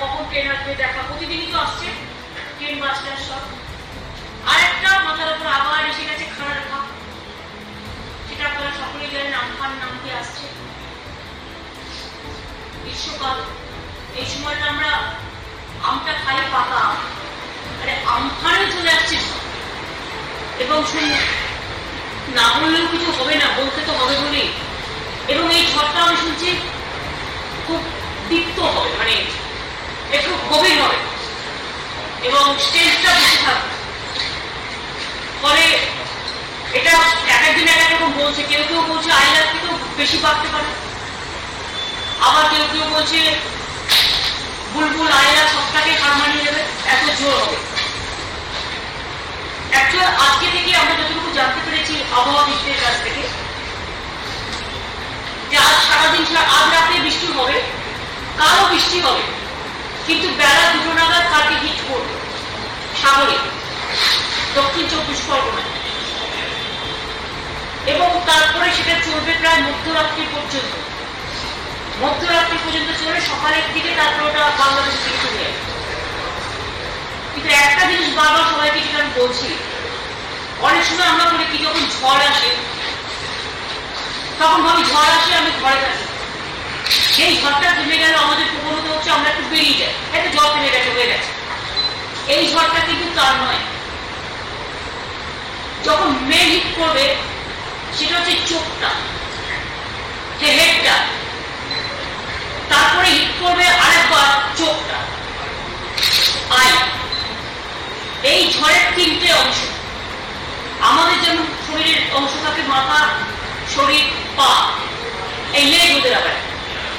কখন ট্রেন আসবে দেখা, প্রতিদিনই তো আসছে। ট্রেন মাস্টার সব। আরেকটা মাথার উপর আবার এসে গেছে খানা রাখা সেটা আপনারা সকলেই জানেন, আমফান নাম দিয়ে আসছে। গ্রীষ্মকাল। এই সময়টা আমরা আমটা খাই পাকা। আরে আমফানে চলে আসছে এবং শুনুন না বললেও কিছু হবে না, বলতে তো হবে বলেই। এবং এই ঝড়টা আমি শুনছি খুব দীপ্ত হবে মানে একটু গভীর হবে। এবং স্টেজটা বেশি থাকবে। ফলে এটা এক একদিন এক এক রকম বলছে, কেউ কেউ বলছে আইলার থেকেও বেশি বাড়তে পারে। আবার কেউ কেউ বলছে, বুলবুল আয়লা সবটাকে হার মানিয়ে দেবে এত জোর হবে। অ্যাকচুয়াল আজকে থেকে আমরা যতটুকু জানতে পেরেছি আবহাওয়া বিশের কাছ থেকে, যে আজ সারাদিন সারা আজ রাতে বৃষ্টি হবে, কালও বৃষ্টি হবে। কিন্তু বেলা দুটো নাগাদ কালকে হিট করবে? সাগরে দক্ষিণ চব্বিশ পরগনায়। এবং তারপরে সেটা চলবে প্রায় মধ্যরাত্রি পর্যন্ত। মধ্যরাত্রি পর্যন্ত চলে সকালের দিকে তারপরে ওটা বাংলাদেশ থেকে চলে কিন্তু একটা জিনিস বারবার সবাইকে যেটা আমি বলছি, অনেক সময় আমরা বলি কি, যখন ঝড় আসে, তখন ভাবি ঝড় আসে, আমি ঘরে থাকি। সেই ঝড়টা থেমে গেল, আমাদের প্রবণতা হচ্ছে আমরা একটু বেরিয়ে যাই। একটা ঝড় থেমে গেছে, হয়ে গেছে। এই ঝড়টা কিন্তু তার নয়। যখন মেন হিট করবে, সেটা হচ্ছে চোখটা হেডটা তারপরে হিট করবে আরেকবার চোখটা আই এই ঝড়ের তিনটে অংশ। আমাদের যেমন শরীরের অংশ থাকে মাথা, শরীর, পা, এই লেজ ওদের আবার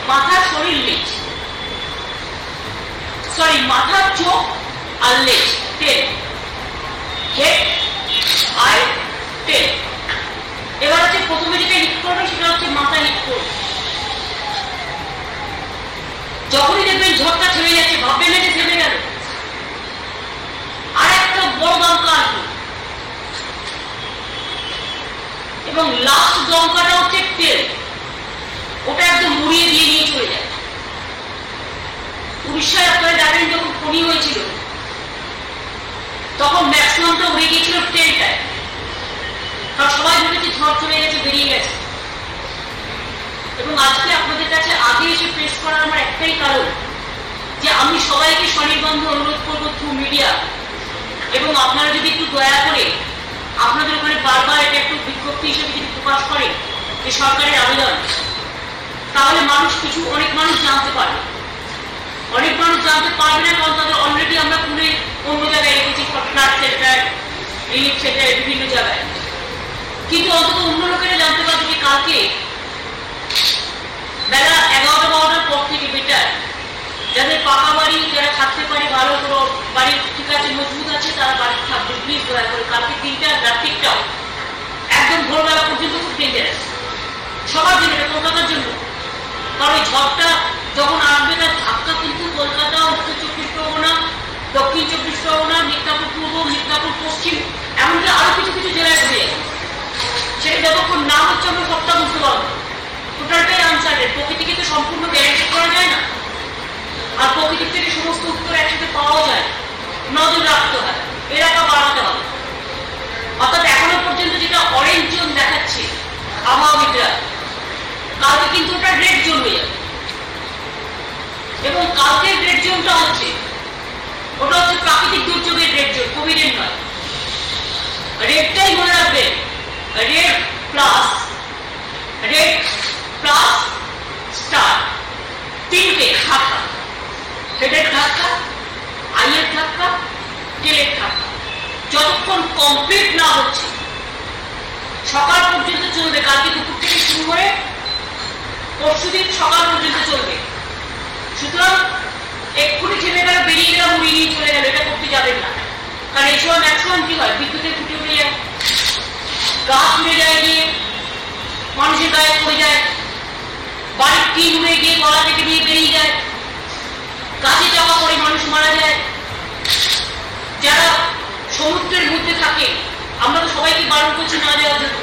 মাথা শরীর নেই। সরি মাথা চোখ আর লেজ তেল হেড আই তেল এবার হচ্ছে প্রথমে যেটা হিট করবে সেটা হচ্ছে মাথা হিট করবে যখনই দেখবেন ঝড়টা থেমে যাচ্ছে ভাববেন না যে থেমে গেল আর একটা বড় দমকা আসবে এবং লাস্ট দমকাটা হচ্ছে তেল ওটা একদম মুড়িয়ে দিয়ে নিয়ে চলে যায় উড়িষ্যায় আপনারা জানেন যখন ফণি হয়েছিল তখন ম্যাক্সিমামটা উড়ে গিয়েছিল ট্রেনটায় কারণ সবাই ভেবেছে ঝড় চলে গেছে বেরিয়ে গেছে এবং আজকে আপনাদের কাছে আগে এসে প্রেস করার আমার একটাই কারণ যে আমি সবাইকে স্বনির্বন্ধ অনুরোধ করব থ্রু মিডিয়া এবং আপনারা যদি একটু দয়া করে আপনাদের ওখানে বারবার এটা একটু বিজ্ঞপ্তি হিসেবে যদি প্রকাশ করে যে সরকারের আবেদন, তাহলে মানুষ কিছু, অনেক মানুষ জানতে পারবে। অনেক মানুষ জানতে পারবে না, কারণ তাদের অলরেডি আমরা পুনে অন্য জায়গায় রেখেছি ফ্লাড সেন্টার রিলিফ সেন্টার বিভিন্ন জায়গায়। কিন্তু অন্তত অন্য লোকেরা জানতে পারবে যে কালকে বেলা এগারোটা বারোটার পর থেকে বেটার যাদের পাকা বাড়ি, যারা থাকতে পারে ভালো, কোনো বাড়ি ঠিক আছে, মজবুত আছে, তারা বাড়ি থাকবে। প্লিজ দয়া করে কালকে তিনটা রাত্রিটাও একদম ভোরবেলা পর্যন্ত খুব ডেঞ্জারাস সবার জন্য কলকাতার জন্য। কারণ ওই ঝড়টা যখন আসবে, তার ধাক্কা কিন্তু কলকাতা, উত্তর চব্বিশ পরগনা, দক্ষিণ চব্বিশ পরগনা মিদনাপুর পূর্ব মিদনাপুর পশ্চিম, এমনকি আরও কিছু কিছু জেলায় ঘুরে। সেটা যতক্ষণ না হচ্ছে, আমরা সবটা বুঝতে পারব। টোটালটাই প্রকৃতিকে তো সম্পূর্ণ গ্যারান্টি করা যায় না। আর প্রকৃতির থেকে সমস্ত উত্তর একসাথে পাওয়া যায়। নজর রাখতে হয়, এলাকা বাড়াতে হবে। অর্থাৎ এখনও পর্যন্ত যেটা অরেঞ্জ জোন দেখাচ্ছে আবহাওয়াবিদরা কালকে কিন্তু ওটা রেড জোন হয়ে যাবে। এবং কালকের রেড জোনটা হচ্ছে, ওটা হচ্ছে প্রাকৃতিক দুর্যোগের রেড জোন কোভিডের নয়। রেডটাই মনে রাখবেন রেড প্লাস রেড প্লাস তিনটে ধাক্কা। হেডের ধাক্কা, আইয়ের ধাক্কা, তেলের ধাক্কা। যতক্ষণ কমপ্লিট না হচ্ছে, সকাল পর্যন্ত চলবে, কালকে দুপুর থেকে শুরু করে পরশুদিন সকাল পর্যন্ত চলবে। সুতরাং এক্ষুনি ছেলেমেয়েরা বেরিয়ে গেলাম, উড়িয়ে নিয়ে চলে গেল, এটা করতে যাবেন না। কারণ এই সময় ম্যাক্সিমাম অশান্তি হয়? বিদ্যুতের খুঁটি উঠে যায়। গাছ উড়ে যায় গিয়ে, মানুষের গায়ে পড়ে যায়। বাড়ির টিন গিয়ে গলা থেকে দিয়ে বেরিয়ে যায়। গাছে চাপা পড়ে মানুষ মারা যায়। যারা সমুদ্রের মধ্যে থাকে, আমরা তো সবাইকে বারণ করছি না যাওয়ার জন্য।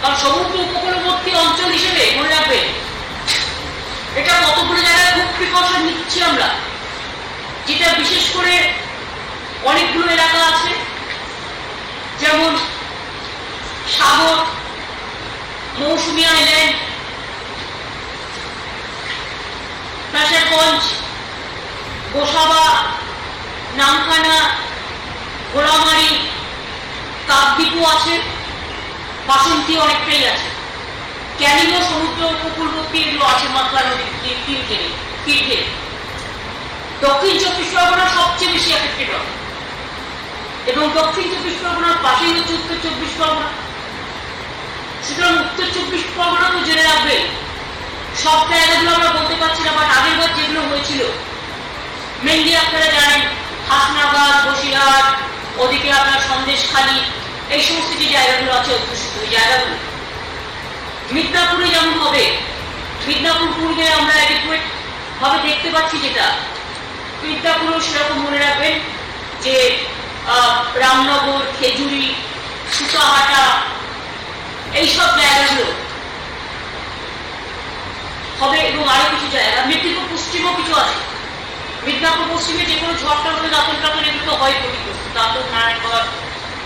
কারণ সমুদ্র উপকূলবর্তী অঞ্চল হিসেবে মনে রাখবে, এটা কতগুলো জায়গায় খুব প্রিকশন নিচ্ছি আমরা। যেটা বিশেষ করে অনেকগুলো এলাকা আছে, যেমন সাগর মৌসুমী আইল্যান্ড প্রেসারগঞ্জ গোসাবা, নামখানা গোলামারি কাকদ্বীপও আছে বাসন্তী অনেকটাই আছে। ক্যানিংও সমুদ্র উপকূলবর্তী এগুলো আছে মাতলা নদীর তীর ঘেরে দক্ষিণ চব্বিশ পরগনা সবচেয়ে বেশি এফেক্টেড হবে। এবং দক্ষিণ চব্বিশ পরগনার পাশেই হচ্ছে উত্তর চব্বিশ পরগনা। সুতরাং উত্তর চব্বিশ পরগনা তো জেনে রাখবে। সব জায়গাগুলো আমরা বলতে পারছি না বাট আগের বার যেগুলো হয়েছিল মেনলি আপনারা জানেন, হাসনাবাদ, বসিরহাট, ওদিকে আপনার সন্দেশখালী, এই সমস্ত যে জায়গাগুলো আছে অধ্যুষিত, ওই জায়গাগুলো। মিদনাপুরে যেমন হবে, মিদনাপুর পূর্বে আমরা অ্যাডিকুয়েট ভাবে দেখতে পাচ্ছি যেটা। মিদনাপুরেও সেরকম মনে রাখবেন যে রামনগর, খেজুরি আরও কিছু জায়গা মেদিনীপুর পশ্চিমও কিছু আছে মিদনাপুর পশ্চিমে যে কোনো ঝড়টা হলে দাঁতন টাতন এগুলো হয় ক্ষতিগ্রস্ত দাঁতন নারায়ণগড়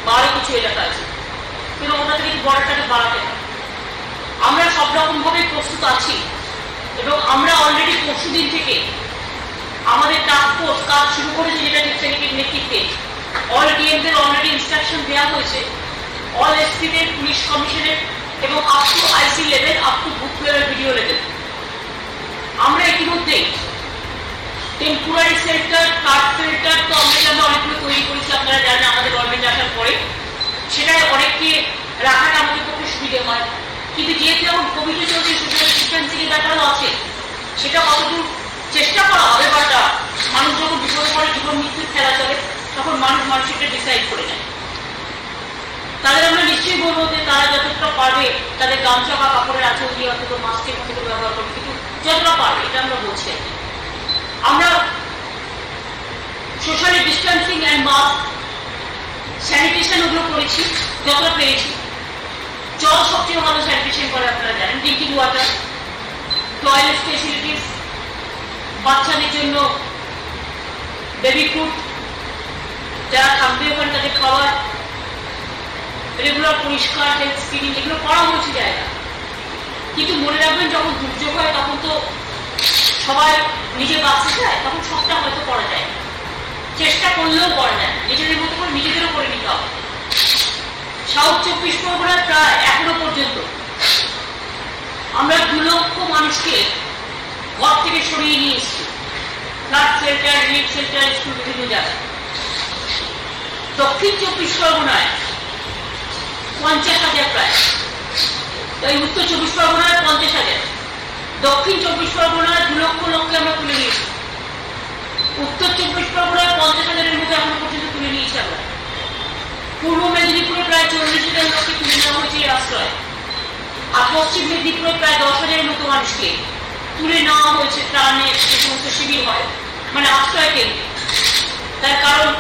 বা আরও কিছু এলাকা আছে। কিন্তু ওনাদের কিন্তু বর্ডারটাকে বাড়াতে হয়। আমরা সব রকম ভাবে প্রস্তুত আছি এবং আমরা অলরেডি পরশু দিন থেকে আমাদের টাস্ক ফোর্স কাজ শুরু করেছে যেটা সেক্রেটারির নেতৃত্বে অল ডিএমদের অলরেডি ইনস্ট্রাকশন দেওয়া হয়েছে। অল এসপিদের পুলিশ কমিশনের এবং up to IC level up to booth level BDO level আমরা ইতিমধ্যেই টেম্পোরারি সেন্টার কার্ড সেন্টার তো আমরা অনেকগুলো তৈরি করেছি, আপনারা জানেন আমাদের গভর্নমেন্ট আসার পরে। অনেককে রাখাটা আমাদের পক্ষে সুবিধে হয়। কিন্তু যেহেতু এখন কোভিডে চলছে ব্যাপারও আছে। সেটা কতদূর চেষ্টা করা হবে বাট মানুষ যখন বিপদে পড়ে জীবন মৃত্যুর খেলা চলে, তখন মানুষ ডিসাইড করে নেয়। তাদের আমরা নিশ্চয়ই বলব যে তারা যতটা পারবে, তাদের গামছা বা কাপড়ের আঁচল দিয়ে অন্তত মাস্কের মতো ব্যবহার করবে এটা আমরা বলছি আমরা ডিস্টেন্সিং অ্যান্ড মাস্ক স্যানিটেশন ওগুলো করেছি, যতটা জল সবচেয়ে ভালো স্যানিটেশন করে আপনারা জানেন ড্রিঙ্কিং ওয়াটার টয়লেট ফেসিলিটিস বাচ্চাদের জন্য বেবি ফুড যারা থাকবে ওখানে তাদের খাবার রেগুলার পরিষ্কার হেলথ স্ক্রিনিং এগুলো করা হয়েছে জায়গা কিন্তু মনে রাখবেন, যখন দুর্যোগ হয়, তখন তো সবাই নিজে বাঁচতে চায় তখন সবটা হয়তো করা যায়। চেষ্টা করলেও করা যায় নিজেদের মতো করে নিজেদেরও করে নিতে হবে। সাউথ চব্বিশ পরগনায় প্রায় এখনও পর্যন্ত আমরা দু লক্ষ মানুষকে ঘর থেকে সরিয়ে নিয়ে এসেছি। Flood shelter relief shelter school বিভিন্ন জায়গায় দক্ষিণ চব্বিশ পরগনায় পঞ্চাশ হাজার প্রায়। এই উত্তর চব্বিশ পরগনায় পঞ্চাশ হাজার। দক্ষিণ চব্বিশ পরগনায় দু লক্ষ লোককে আমরা তুলে নিয়েছি। উত্তর চব্বিশ পরগনায় পঞ্চাশ হাজারের মধ্যে এখনও পর্যন্ত তুলে নিয়েছি আমরা। পূর্ব মেদিনীপুরে প্রায় চল্লিশ হাজার লোককে তুলে নেওয়া হয়েছে এই আশ্রয়। আর পশ্চিম মেদিনীপুরে প্রায় দশ হাজারের মতো মানুষকে তুলে নেওয়া হয়েছে ত্রাণের যে সমস্ত শিবির হয় মানে আশ্রয় কেন্দ্রে। তার কারণ,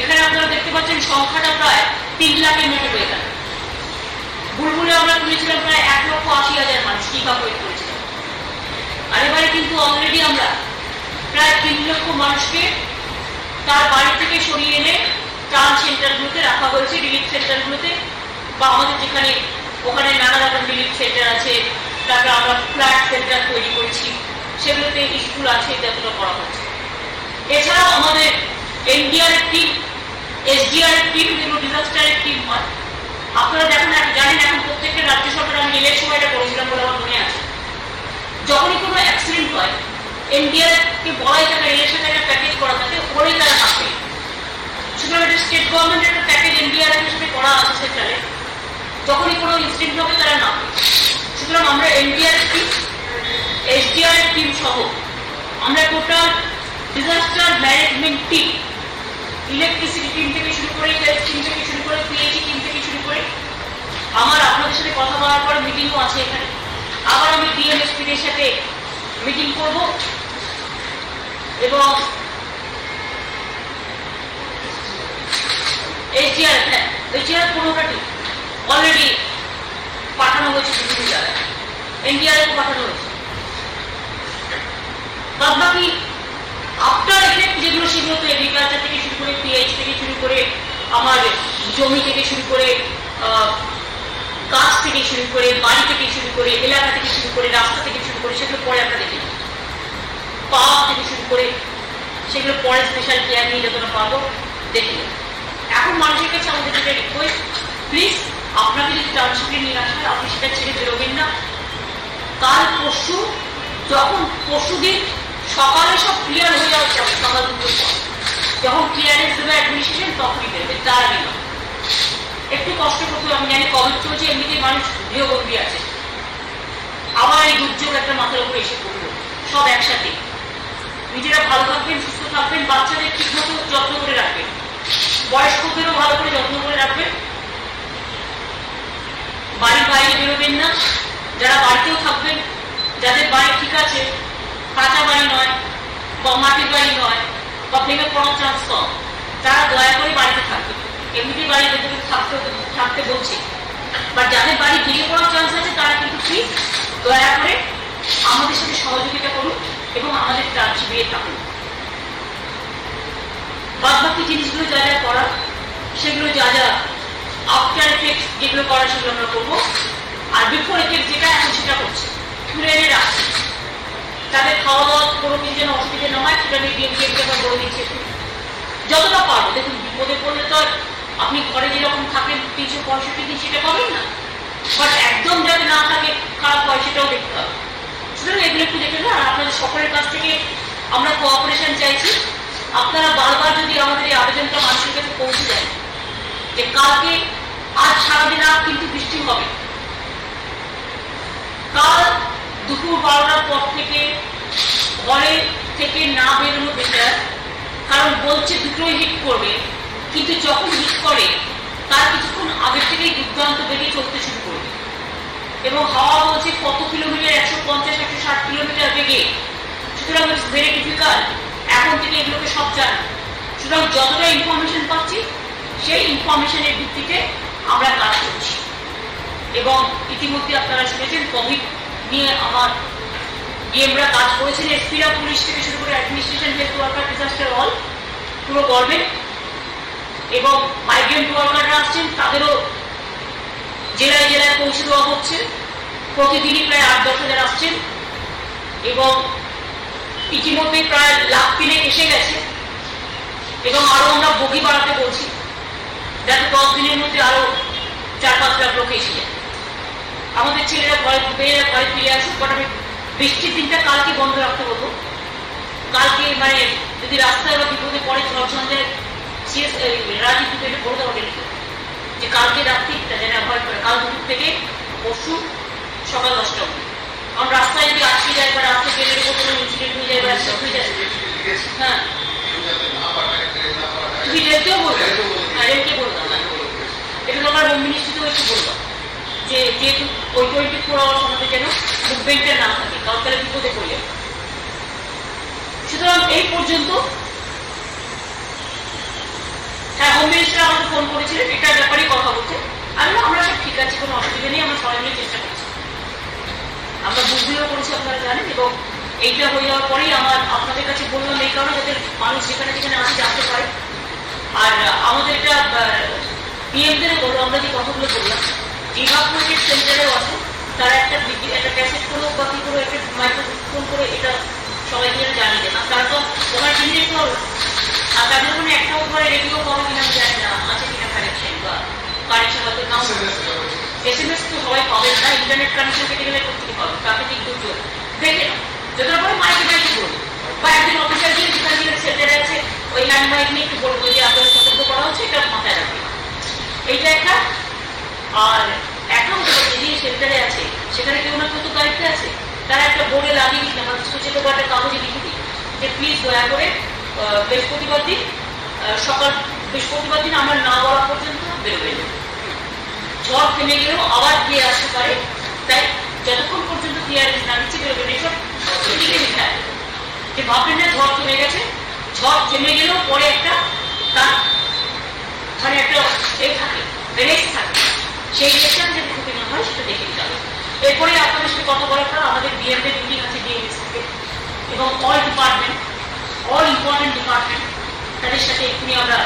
এখানে আপনারা দেখতে পাচ্ছেন সংখ্যাটা প্রায় তিন লাখের মতো হয়ে গেল। বুলবুলে আমরা তুলেছিলাম প্রায় এক লক্ষ আশি হাজার মানুষ টিকা প্রয়োগ করেছিলাম আর এবারে কিন্তু অলরেডি আমরা প্রায় তিন লক্ষ মানুষকে তার বাড়ি থেকে সরিয়ে এনে ত্রাণ সেন্টারগুলোতে রাখা হয়েছে রিলিফ সেন্টারগুলোতে, বা আমাদের যেখানে ওখানে নানা রকম রিলিফ সেন্টার আছে, তারপরে আমরা ফ্ল্যাট সেন্টার তৈরি করেছি, সেগুলোতে স্কুল আছে যতটা করা হচ্ছে। এছাড়াও আমাদের এনডিআরএফ টিম এসডিআরএফ টিম যেগুলো ডিজাস্টারের টিম হয় আপনারা দেখেন, আমি জানি এখন প্রত্যেকটা রাজ্য সরকার আমি রেলের সময় এটা করেছিলাম বলে আমার মনে আছে। যখনই কোনো অ্যাক্সিডেন্ট হয় এনডিআরএফকে বলাই থাকে রেলের সাথে একটা প্যাকেজ করা থাকে ওপরেই তারা থাকে সুতরাং এটা স্টেট গভর্নমেন্টের একটা প্যাকেজ এনডিআরএফ হিসেবে করা আছে সেখানে। যখনই কোনো ইনসিডেন্ট হবে তারা না সুতরাং আমরা এনডিআরএফ টিম এসডিআরএফ টিম সহ, আমরা total disaster management team electricity team থেকে শুরু করে হেলথ টিম থেকে শুরু করে পিএইচি মিটিংও আছে এখানে। আবার আমি ডিএমএসপির সাথে মিটিং করব। এবং এসডিআর হ্যাঁ এসডিআর পনেরোটি অলরেডি পাঠানো হয়েছে বিভিন্ন জায়গায়। এনডিআরএফও পাঠানো হয়েছে। বাদ বাকি আফটার এফেক্ট যেগুলো সেগুলো তো এগ্রিকালচার থেকে শুরু করে পিএইচ থেকে শুরু করে আমার জমি থেকে শুরু করে গাছ থেকে শুরু করে বাড়ি থেকে শুরু করে এলাকা থেকে শুরু করে রাস্তা থেকে শুরু করে সেগুলো পরে আমরা দেখি। পাওয়া থেকে শুরু করে সেগুলো পরে স্পেশাল কেয়ার নিয়ে যতটা পারব দেখি। এখন মানুষের কাছে আমাদের যেটা রিকোয়েস্ট প্লিজ আপনাকে যদি টাউনশিপে নিয়ে আসেন আপনি সেটা ছেড়ে বেরোবেন না। কাল পরশু, যখন পশুদের সকালে সব ক্লিয়ার হয়ে যাওয়া যাবে সকাল দুপুর পর। যখন ক্লিয়ারেন্স দেবে অ্যাডমিনিস্ট্রেশন তখনই দেবে তার আগে নয়। একটু কষ্ট করতে। আমি জানি কোভিড চলছে, এমনিতেই মানুষ গৃহবন্দী আছে। আবার এই দুর্যোগ একটা মাথার উপরে এসে পড়ল, সব একসাথে। নিজেরা ভালো থাকবেন, সুস্থ থাকবেন, বাচ্চাদের ঠিক মতো যত্ন করে রাখবেন। বয়স্কদেরও ভালো করে যত্ন করে রাখবেন। বাড়ির বাইরে বেরোবেন না, যারা বাড়িতেও থাকবেন, যাদের বাড়ি ঠিক আছে কাঁচা বাড়ি নয়, বা মাটির বাড়ি নয়, বা ভেঙে পড়ার চান্স কম, তারা দয়া করে বাড়িতে থাকবে এমনিতেই বাড়ি ভেতরে থাকতে থাকতে বলছি। বাট যাদের বাড়ি ভেঙে পড়ার চান্স আছে, তারা কিন্তু প্লিজ দয়া করে আমাদের সাথে সহযোগিতা করুন এবং আমাদের কাজ শিবিরে থাকুন। বাদ বাকি জিনিসগুলো যা যা করার, সেগুলো যা যা আফটার এফেক্ট যেগুলো করা সেগুলো আমরা করব। আর বিফোর এফেক্ট যেটা এখন সেটা করছে। তুলে এনে রাখছি। তাদের খাওয়া দাওয়া কোনো কিছু যেন অসুবিধা না হয়, সেটা নিয়ে ডিএম ডিএমকে বলে দিচ্ছি। যতটা পারব, দেখুন, বিপদে পড়লে তো আর আপনি ঘরে যেরকম থাকেন তিনশো পঁয়ষট্টি দিন সেটা পাবেন না? বাট একদম যাতে না থাকে, খারাপ হয় সেটাও দেখতে হবে। সুতরাং এগুলো একটু দেখে না আর আপনাদের সকলের কাছ থেকে আমরা কোঅপারেশন চাইছি। আপনারা বারবার যদি আমাদের এই আবেদনটা মানুষের কাছে পৌঁছে দেন, যে কালকে, আজ সারাদিন রাত কিন্তু বৃষ্টি হবে। কাল দুপুর বারোটার পর থেকে ঘরে থেকে না বেরোনো বেটার কারণ বলছে দুটোই হিট করবে। কিন্তু যখন হিট করে, তার কিছুক্ষণ আগের থেকেই দুর্দান্ত বেগে চলতে শুরু করবে। এবং হাওয়া বলছে কত কিলোমিটার? একশো পঞ্চাশ, একশো ষাট কিলোমিটার বেগে। সুতরাং ইটস ভেরি ডিফিকাল্ট এখন থেকে এগুলোকে সব জানি। সুতরাং যতটা ইনফরমেশন পাচ্ছি, সেই ইনফরমেশনের ভিত্তিতে আমরা কাজ করছি। এবং ইতিমধ্যে আপনারা শুনেছেন কোভিড নিয়ে আমার ডিএমরা কাজ করেছেন। এসপিরা পুলিশ থেকে শুরু করে administration health worker disaster all পুরো গভর্নমেন্ট এবং মাইগ্রেন্ট ওয়ার্কাররা আসছেন তাদেরও জেলায় জেলায় পৌঁছে দেওয়া হচ্ছে। প্রতিদিনই প্রায় আট দশ হাজার আসছেন এবং ইতিমধ্যে প্রায় লাখ তিনে এসে গেছে। এবং আরও আমরা বগি বাড়াতে বলছি, যাতে দশ দিনের মধ্যে আরও চার পাঁচ লাখ লোক এসে যায়। আমাদের ছেলেরা ঘরে মেয়েরা ঘরে ফিরে আসুক বাট আমি বৃষ্টির দিনটা কালকে বন্ধ রাখতে বলব। কালকে মানে যদি রাস্তায় বা বিপদে পড়ে ঝড়ঝঞ্ঝে শেষ যে কালকে রাত্রিটা যেন অ্যাভয়েড করে, কাল দুপুর থেকে পরশু সকাল দশটা অবধি। কারণ রাস্তায় যদি আটকে যায় বা রাস্তায় উপর কোনো ইনসিডেন্ট হয়ে যায় বা হয়ে যায়। হ্যাঁ। তুমি রেলকেও বলবে। হ্যাঁ রেলকে বলতাম হ্যাঁ। এটা তোমার হোম মিনিস্ট্রিতেও একটু বলব। যে যেহেতু ওই টোয়েন্টি ফোর আওয়ার্স আমাদের যেন মুভমেন্টটা না থাকে কারণ তাহলে বিপদে পড়ে সুতরাং এই পর্যন্ত হ্যাঁ হোম মিনিস্টার আমাকে ফোন করেছিলেন এটার ব্যাপারেই কথা বলতে। আমি আমরা সব ঠিক আছে, কোনো অসুবিধা নেই, আমরা সবাই মিলে চেষ্টা করছি। আমরা বুঝতেও করেছি, আপনারা জানেন, এবং এইটা হয়ে যাওয়ার পরেই আমার আপনাদের কাছে বললাম এই কারণে যাতে মানুষ যেখানে যেখানে আছে জানতে পারে। আর আমাদের এটা পিএমদের বলব আমরা যে কথাগুলো বললাম, বিভাগ প্রজেক্ট সেন্টারেও আছে, তারা একটা একটা ক্যাসেট করো বা কি করে, একটা মাইক্রোফোন করে, এটা সবাইকে জানিয়ে দেন আর তারা তো ওখানে কিনে তাদের ওখানে একটাও ঘরে রেডিও কিনা আমি জানি না, আছে কিনা কানেকশন বা না ইন্টারনেট কানেকশন থেকে গেলে করতে পাবে? প্রাকৃতিক দুর্যোগ দেখে নাও। যতটা বা একজন অফিসার দিয়ে যেখানে সেন্টারে আছে ওই হ্যান্ড মাইক নিয়ে একটু বলব যে আপনাদের সতর্ক করা হচ্ছে, এটা মাথায় রাখবেন এইটা একটা। আর এখন যে সেন্টারে আছে, সেখানে কেউ না কেউ তো দায়িত্বে আছে। তারা একটা বোর্ডে লাগিয়ে দিন আমার বা একটা কাগজে লিখে দিন যে প্লিজ দয়া করে বৃহস্পতিবার দিন সকাল বৃহস্পতিবার দিন আমরা না বলা পর্যন্ত বেরোবেন ঝড় থেমে গেলেও আবার গিয়ে আসতে পারে। তাই যতক্ষণ পর্যন্ত না নিচ্ছে বেরোবেন এইসব লিখে নিতে হবে যে ভাবলেন না ঝড় থেমে গেছে, ঝড় থেমে গেলেও পরে একটা তার মানে একটা এ থাকে রেস থাকে। সেই রেসটা যদি ক্ষতি না হয়, সেটা দেখে নিতে হবে এরপরে আপনাদের সাথে কথা বলার পর আমাদের ডিএমএ মিটিং আছে ডিএমএস থেকে এবং all department all important department তাদের সাথে এক্ষুনি আমরা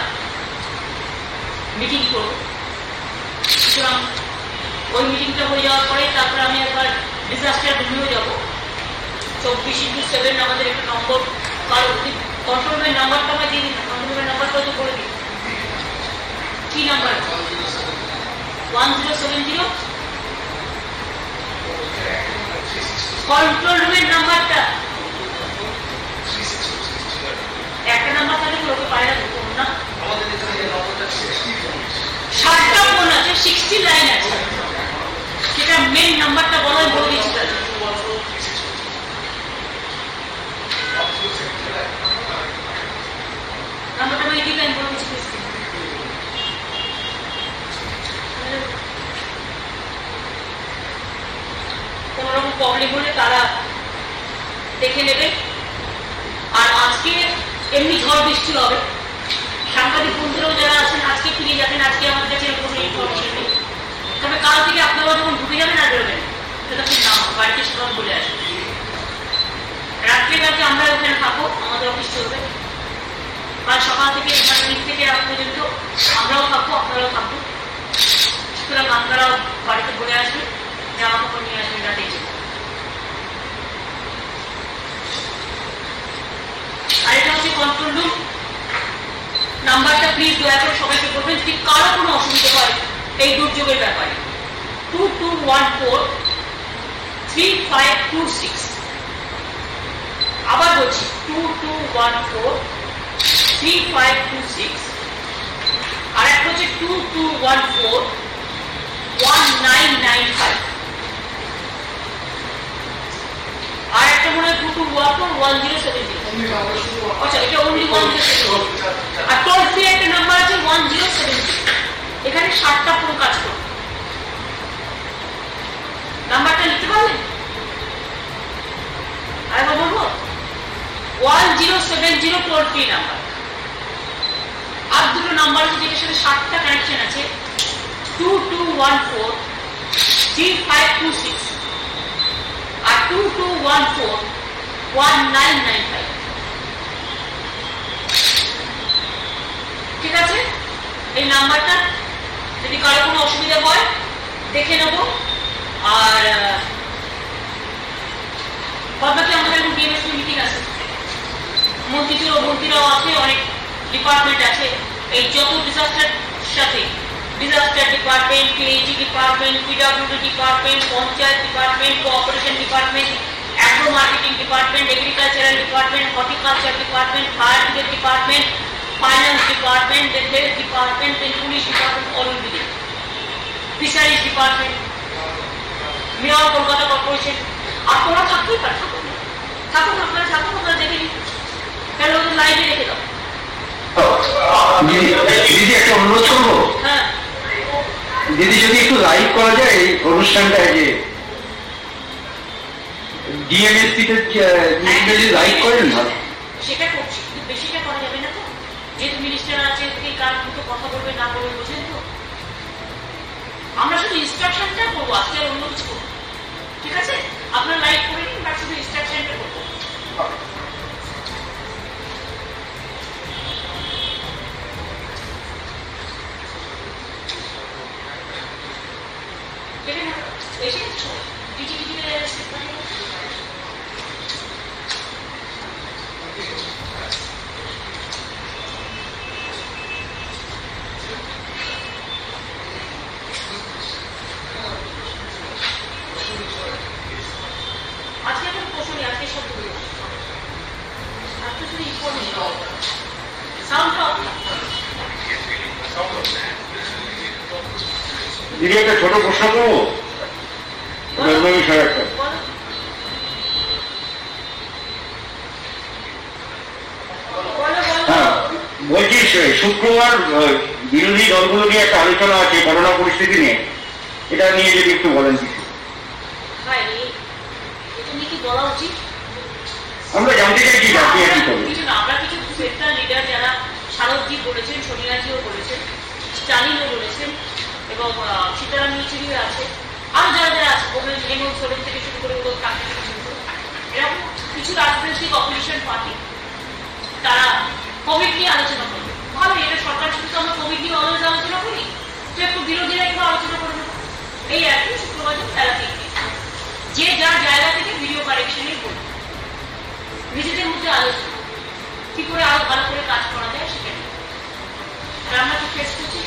মিটিং করব সুতরাং মিটিংটা হয়ে যাওয়ার পরে তারপরে আমি একবার ডিজাস্টার রিভিউ যাব। চব্বিশ ইন্টু সেভেন আমাদের একটা নম্বর কারও কন্ট্রোল রুমের নাম্বারটা আমরা দিয়ে দিন কন্ট্রোল রুমের নাম্বারটা তো বলে দিন কি number one zero seven zero control রুমের নাম্বারটা একটা নাম্বার থাকলে তো লোকে পারে না না? আমাদের এখানে নম্বরটা ষাটটা ফোন আছে সিক্সটি লাইন আছে সেটা মেন নাম্বারটা বলা আমি বলে দিয়েছি তাদের। নাম্বারটা আমি দিলে আমি বলে দিচ্ছি please দিন। কোনো রকম প্রবলেম হলে তারা দেখে নেবে আর আজকে এমনি ঝড় বৃষ্টি হবে সাংবাদিক বন্ধুরাও যারা আছেন আজকে ফিরে যাবেন আজকে আমাদের কাছে কোনো ইনফরমেশন নেই তবে কাল থেকে আপনারা যখন ঢুকে যাবেন আর বেরোবেন সেটা খুব নাম বাড়িতে সবাই বলে আসবে রাত্রে কালকে আমরা ওখানে থাকব আমাদের অফিস চলবে কাল নাম্বারটা প্লিজ দয়া করে সবাইকে বলবেন যদি কারও কোনো অসুবিধা হয় এই দুর্যোগের ব্যাপারে। Two two one four three five two six আবার বলছি two two one four three five two six আর একটা হচ্ছে আর একটা নাম্বার আছে ওয়ান জিরো সেভেন এখানে ষাটটা পুরো কাজ করবে। লিখতে পারলেন আরেকবার বলব? One zero seven zero toll free number আর দুটো নাম্বার আছে যেটার সাথে ষাটটা কানেকশন আছে two two one four three five two six আর two two one four one nine nine five ঠিক আছে? এই নাম্বারটা যদি কারও কোনো অসুবিধা হয়, দেখে নেব। আর পদ্মাতে আমাদের এখন ডিএমএসপি মিটিং আছে। মন্ত্রীদের ও মন্ত্রীরাও আছে অনেক ডিপার্টমেন্ট আছে। এই যত ডিজাস্টার সাথে disaster department PHE department PWD department panchayat department cooperation department agro marketing department agricultural department horticulture department fire brigade department finance department health department police department all will be fisheries department mayor Kolkata corporation আপনারা থাকতেই পারে থাকুন না। থাকুন আপনারা থাকুন আপনারা দেখে নিন তাহলে ওদের লাইভে রেখে দাও দিদি একটা অনুরোধ করব? হ্যাঁ। দিদি যদি একটু লাইভ করা যায় এই অনুষ্ঠানটা যে ডিএমএসপি যদি লাইভ করেন ভালো সেটা করছি বেশিটা করা যাবে না তো। যেহেতু মিনিস্টার আছে কে কার মতো কথা বলবে না বলবে বোঝেন তো? আমরা শুধু ইনস্ট্রাকশনটা করব আজকে আর অন্য কিছু করব ঠিক আছে? আপনার লাইভ করে নিন বা শুধু ইনস্ট্রাকশনটা করব। দেখে না এসে গেছো টিটি টিটি আজকে তো প্রশ্ন নেই আজকে সব ভুল আজকে শুধু ইনফরমেশন সাউন্ড অফ বলো। বলো। হ্যাঁ বলছি শুক্রবার বিরোধী দলগুলো নিয়ে একটা আলোচনা আছে করোনা পরিস্থিতি নিয়ে। এটা নিয়ে যদি একটু বলেন কিছু। আমরা জানতে চাইছি আপনি কি করবেন আমরা কিছু সেক্টর লিডার যারা শারদজি বলেছেন সোনিয়াজিও বলেছেন স্টালিনও বলেছেন এবং সীতারাম ইয়েচুরিও আছে। আরও যারা যারা আছে বললেন হেমন্ত সোরেন থেকে শুরু করে কাছে থেকে শুরু করে এরকম কিছু রাজনৈতিক অপোজিশন পার্টি তারা কোভিড নিয়ে আলোচনা করবে। ভালো এটা সরকার শুধু তো আমরা কোভিড নিয়ে অলওয়েজ আলোচনা করি, তো একটু বিরোধীরা একটু আলোচনা করে নেব এই আর কি, শুক্রবার বেলা তিনটে যে যার জায়গা থেকে ভিডিও কারেকশনই করবে নিজেদের মধ্যে আলোচনা কি করে আরও ভালো করে কাজ করা যায় সেটা আমরা তো ফেস করছি।